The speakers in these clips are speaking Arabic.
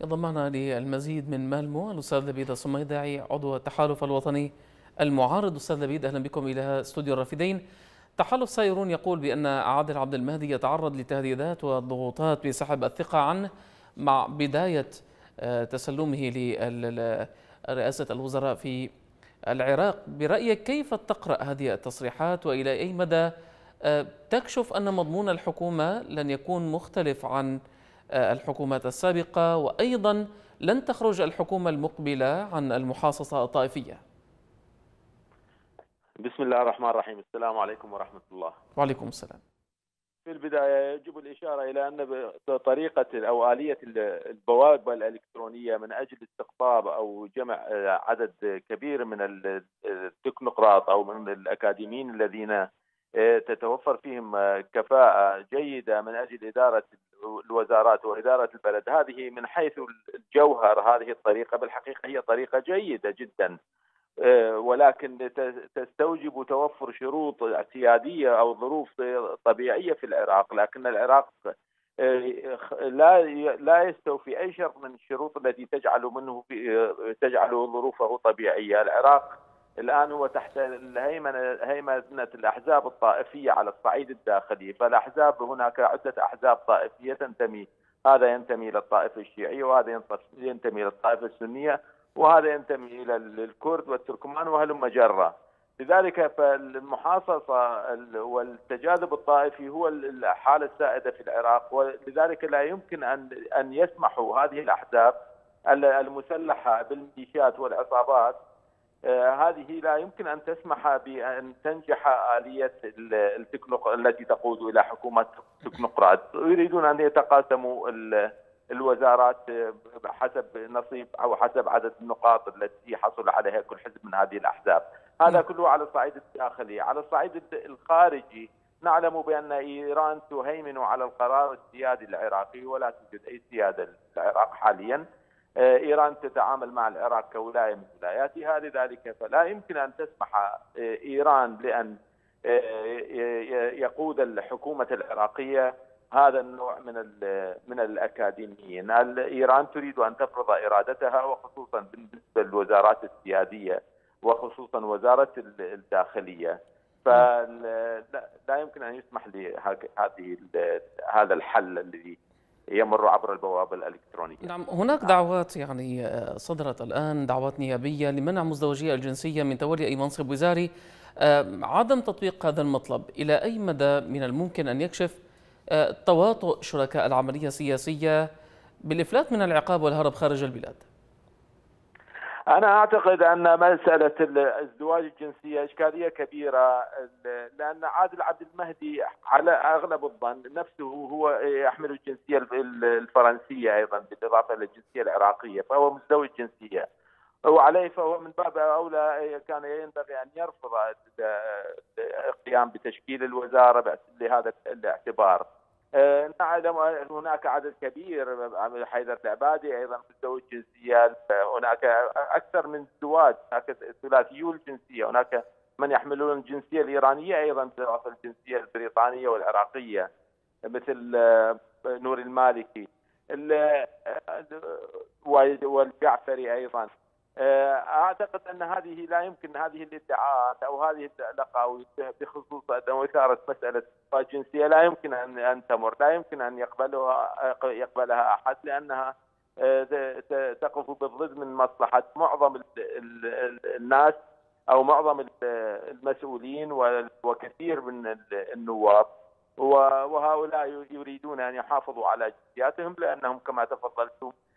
ينضم للمزيد من مالمو الأستاذ لبيد الصميداعي عضو التحالف الوطني المعارض. أستاذ لبيد أهلا بكم إلى استوديو الرافدين. تحالف سايرون يقول بأن عادل عبد المهدي يتعرض لتهديدات وضغوطات بسحب الثقة عنه مع بداية آه، تسلمه لرئاسة الوزراء في العراق. برأيك كيف تقرأ هذه التصريحات وإلى أي مدى آه، تكشف أن مضمون الحكومة لن يكون مختلف عن الحكومات السابقة وأيضا لن تخرج الحكومة المقبلة عن المحاصصة الطائفية. بسم الله الرحمن الرحيم. السلام عليكم ورحمة الله. وعليكم السلام. في البداية يجب الإشارة إلى أن طريقة أو آلية البوابة الإلكترونية من أجل استقطاب أو جمع عدد كبير من التكنوقراط أو من الأكاديميين الذين تتوفر فيهم كفاءة جيدة من أجل إدارة الوزارات وإدارة البلد. هذه من حيث الجوهر هذه الطريقة بالحقيقة هي طريقة جيدة جدا. آه، ولكن تستوجب توفر شروط سياديه أو ظروف طبيعية في العراق. لكن العراق آه، لا لا يستوفي أي شرط من الشروط التي تجعل منه آه، تجعل ظروفه طبيعية، العراق الآن هو تحت الهيمنه هيمنة الأحزاب الطائفية على الصعيد الداخلي، فالأحزاب هناك عدة أحزاب طائفية تنتمي. هذا ينتمي للطائفه الشيعيه وهذا ينتمي للطائفه السنية وهذا ينتمي إلى الكرد والتركمان وهلم جره لذلك فالمحاصصة والتجاذب الطائفي هو الحالة السائدة في العراق ولذلك لا يمكن ان أن يسمحوا هذه الأحزاب المسلحة بالميليشيات والعصابات هذه لا يمكن أن تسمح بأن تنجح آلية التكنوق التي تقود إلى حكومة تكنوقراط يريدون أن يتقاسموا الوزارات حسب نصيب أو حسب عدد النقاط التي حصل عليها كل حزب من هذه الأحزاب، هذا نعم. كله على الصعيد الداخلي، على الصعيد الخارجي نعلم بأن إيران تهيمن على القرار السيادي العراقي ولا توجد أي سياده للعراق حاليا. آه، إيران تتعامل مع العراق كولاية من ولاياتها. لذلك فلا يمكن أن تسمح آه، إيران بأن آه، يقود الحكومة العراقية. هذا النوع من من الأكاديميين، إيران تريد أن تفرض إرادتها وخصوصا بالنسبة للوزارات السيادية وخصوصا وزارة الداخلية. فلا يمكن أن يسمح لهذه هذا الحل الذي يمر عبر البوابة الإلكترونية. نعم هناك دعوات يعني آه، صدرت الآن دعوات نيابية لمنع مزدوجيه الجنسية من تولي أي منصب وزاري آه، عدم تطبيق هذا المطلب إلى أي مدى من الممكن أن يكشف تواطؤ شركاء العملية السياسية بالإفلات من العقاب والهرب خارج البلاد أنا أعتقد أن مسألة الازدواج الجنسية إشكالية كبيرة لأن عادل عبد المهدي على أغلب الظن نفسه هو يحمل الجنسية الفرنسية أيضا بالإضافة للجنسية العراقية فهو مزدوج الجنسية وعليه فهو من باب أولى كان ينبغي أن يرفض القيام بتشكيل الوزارة لهذا الاعتبار. آه، نعلم هناك عدد كبير حيدر العبادي أيضا متزوج جنسيات هناك أكثر من زواج هناك ثلاثيو الجنسيه هناك من يحملون الجنسية الإيرانية أيضا بالاضافه الجنسية البريطانية والعراقية مثل آه، نور المالكي آه، والجعفري أيضا. أعتقد أن هذه لا يمكن هذه الادعاءات أو هذه اللقاوي بخصوص اثاره مسألة الجنسية لا يمكن ان أن تمر، لا يمكن أن يقبلها يقبلها أحد لأنها آه، تقف بالضد من مصلحة معظم الناس أو معظم المسؤولين وكثير من النواب. وهؤلاء يريدون أن يحافظوا على جنسياتهم لأنهم كما تفضلتم آه،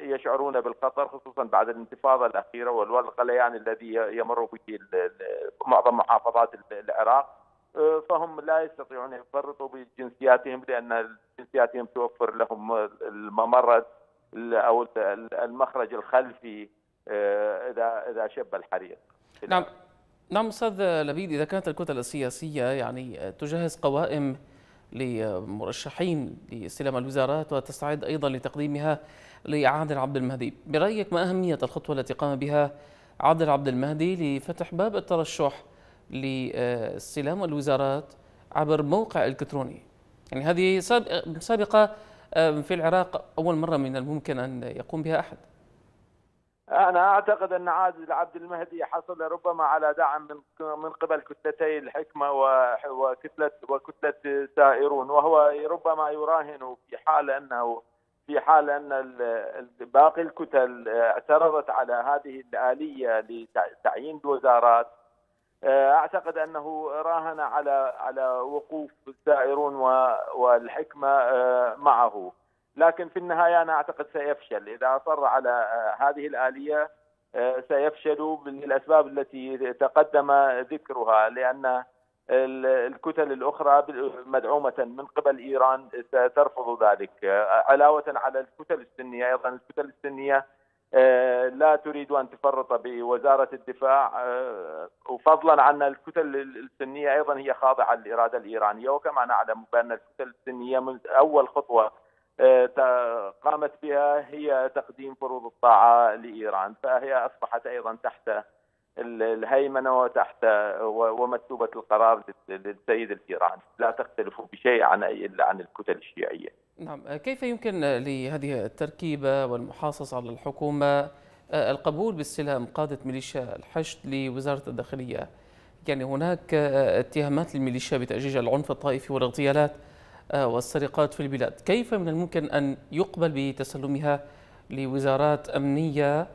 يشعرون بالخطر خصوصا بعد الانتفاضة الأخيرة والغليان الذي يمر به معظم محافظات العراق آه، فهم لا يستطيعون يفرطوا بجنسياتهم لأن جنسياتهم توفر لهم الممر أو المخرج الخلفي آه، إذا إذا شب الحريق. نعم نعم أستاذ لبيد إذا كانت الكتل السياسية يعني تجهز قوائم لمرشحين لاستلام الوزارات وتستعد أيضا لتقديمها لعادل عبد المهدي. برأيك ما أهمية الخطوة التي قام بها عادل عبد المهدي لفتح باب الترشح لاستلام الوزارات عبر موقع إلكتروني؟ يعني هذه سابقة في العراق أول مرة من الممكن أن يقوم بها أحد. أنا أعتقد أن عادل عبد المهدي حصل ربما على دعم من من قبل كتلتي الحكمة وكتله وكتلة سائرون وهو ربما يراهن في حال أنه في حال أن باقي الكتل اعترضت على هذه الآلية لتعيين الوزارات. أعتقد أنه راهن على على وقوف السائرون والحكمة معه. لكن في النهاية أنا أعتقد سيفشل. إذا أصر على آه، هذه الآلية آه، سيفشل للاسباب التي تقدم ذكرها لأن الكتل الأخرى مدعومة من قبل إيران سترفض ذلك. آه، علاوة على الكتل السنية أيضا الكتل السنية لا تريد أن تفرط بوزارة الدفاع وفضلا عن الكتل السنية أيضا هي خاضعة للإرادة الإيرانية. وكما نعلم بأن الكتل السنية من أول خطوة قامت بها هي تقديم فروض الطاعة لإيران فهي أصبحت أيضا تحت الهيمنة وتحت ومكتوبة القرار للسيد الإيراني لا تختلف بشيء عن إلا عن الكتل الشيعية. نعم. كيف يمكن لهذه التركيبة والمحاصصة على الحكومة؟ آه، القبول باستلام قادة ميليشيا الحشد لوزارة الداخلية. يعني هناك اتهامات للميليشيا بتأجيج العنف الطائفي والاغتيالات. والسرقات في البلاد. كيف من الممكن أن يقبل بتسلمها لوزارات أمنية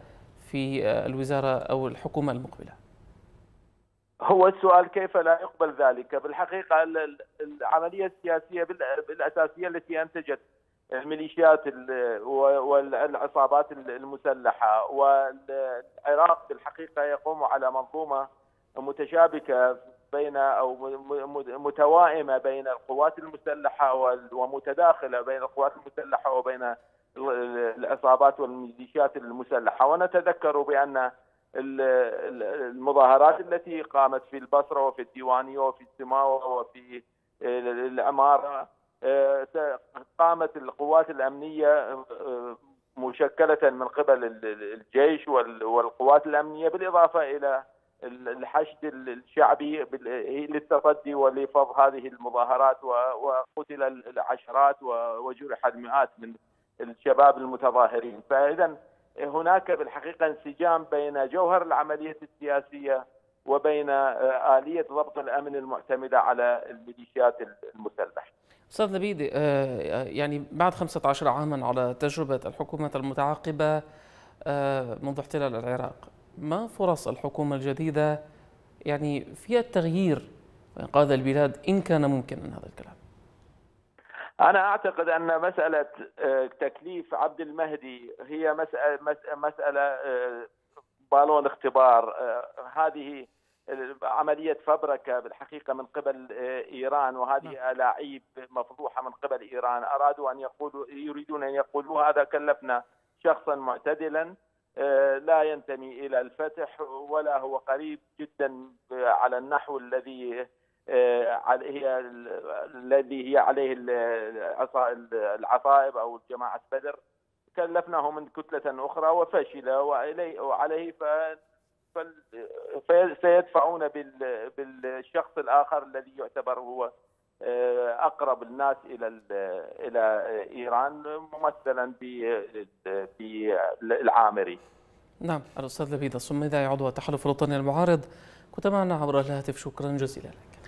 في آه، الوزارة أو الحكومة المقبلة؟ هو السؤال كيف لا يقبل ذلك؟ بالحقيقة العملية السياسية بالأساسية التي أنتجت الميليشيات والعصابات المسلحة. والعراق بالحقيقة يقوم على منظومة متشابكة بين أو متوائمة بين القوات المسلحة ومتداخلة بين القوات المسلحة وبين العصابات والميليشيات المسلحة. ونتذكر بأن المظاهرات التي قامت في البصرة وفي الديوانية وفي السماوة وفي العمارة قامت القوات الأمنية مشكلة من قبل الجيش والقوات الأمنية بالإضافة إلى الحشد الشعبي للتصدي ولفض هذه المظاهرات وقتل العشرات وجرح المئات من الشباب المتظاهرين فاذا هناك بالحقيقة انسجام بين جوهر العملية السياسية وبين آلية ضبط الأمن المعتمدة على الميليشيات المسلحة. أستاذ لبيد آه، يعني بعد 15 عاما على تجربة الحكومات المتعاقبة آه، منذ احتلال العراق ما فرص الحكومة الجديدة؟ يعني في التغيير وإنقاذ البلاد إن كان ممكنا هذا الكلام. أنا أعتقد أن مسألة آه، تكليف عبد المهدي هي مسألة, مسألة آه، بالون اختبار. آه، هذه عملية فبركة بالحقيقة من قبل إيران وهذه نعم. ألاعيب مفضوحة من قبل إيران. أرادوا أن يقولوا يريدون أن يقولوا هذا كلفنا شخصا معتدلا. آه، لا ينتمي إلى الفتح ولا هو قريب جدا على النحو الذي آه، هي الذي هي عليه العصائب أو جماعة بدر. كلفناه من كتلة أخرى وفشل وعليه ف سيدفعون بالشخص الآخر الذي يعتبر هو. آه، أقرب الناس إلى إلى إيران ممثلا بالعامري. نعم الأستاذ لبيد الصميدة عضو التحالف الوطني المعارض كنت معنا عبر الهاتف شكرا جزيلا لك.